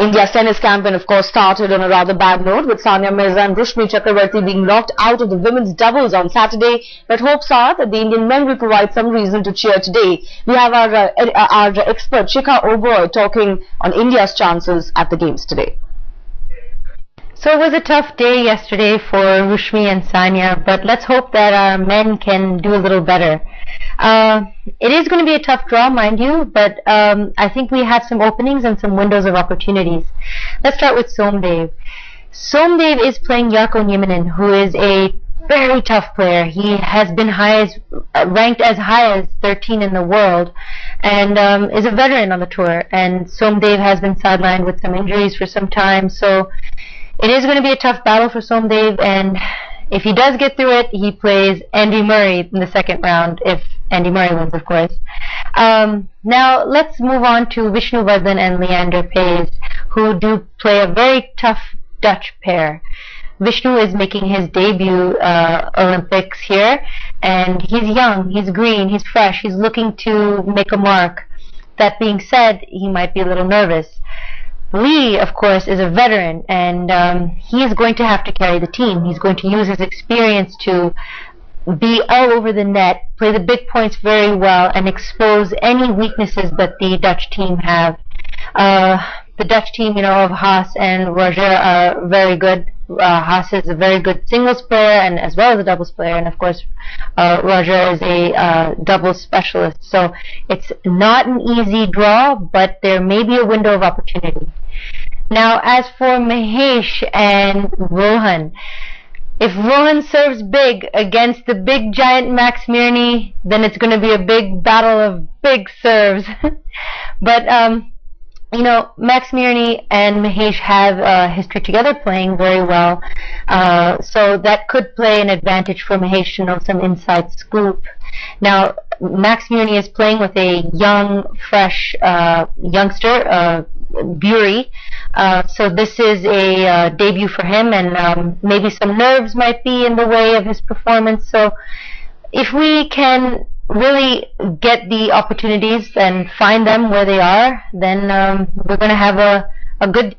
India's tennis campaign, of course, started on a rather bad note with Sania Mirza and Rushmi Chakravarthi being knocked out of the women's doubles on Saturday. But hopes are that the Indian men will provide some reason to cheer today. We have our, uh, our expert Shikha Oberoi talking on India's chances at the games today. So it was a tough day yesterday for Rushmi and Sania, but let's hope that our men can do a little better. Uh, it is going to be a tough draw, mind you, but um, I think we have some openings and some windows of opportunities. Let's start with Somdev. Somdev is playing Jarkko Nieminen, who is a very tough player. He has been as, uh, ranked as high as 13 in the world, and um, is a veteran on the tour. And Somdev has been sidelined with some injuries for some time, so it is going to be a tough battle for Somdev, and if he does get through it, he plays Andy Murray in the second round, if Andy Murray wins, of course. Um, now, let's move on to Vishnu Vardhan and Leander Paes, who do play a very tough Dutch pair. Vishnu is making his debut uh, Olympics here, and he's young, he's green, he's fresh, he's looking to make a mark. That being said, he might be a little nervous. Lee, of course, is a veteran, and um, he is going to have to carry the team. He's going to use his experience to be all over the net, play the big points very well, and expose any weaknesses that the Dutch team have. Uh, the Dutch team, you know, of Haase and Rojer are very good. Uh, Haase is a very good singles player and as well as a doubles player, and of course, uh, Rojer is a uh, doubles specialist. So it's not an easy draw, but there may be a window of opportunity. Now, as for Mahesh and Rohan, if Rohan serves big against the big giant Max Mirnyi, then it's going to be a big battle of big serves. but um, you know, Max Mirnyi and Mahesh have a history together playing very well, uh, so that could play an advantage for Mahesh to know some inside scoop. Now, Max Mirnyi is playing with a young, fresh uh, youngster, uh, Bury, uh, so this is a uh, debut for him, and um, maybe some nerves might be in the way of his performance. So if we can really get the opportunities and find them where they are, then um, we're going to have a, a good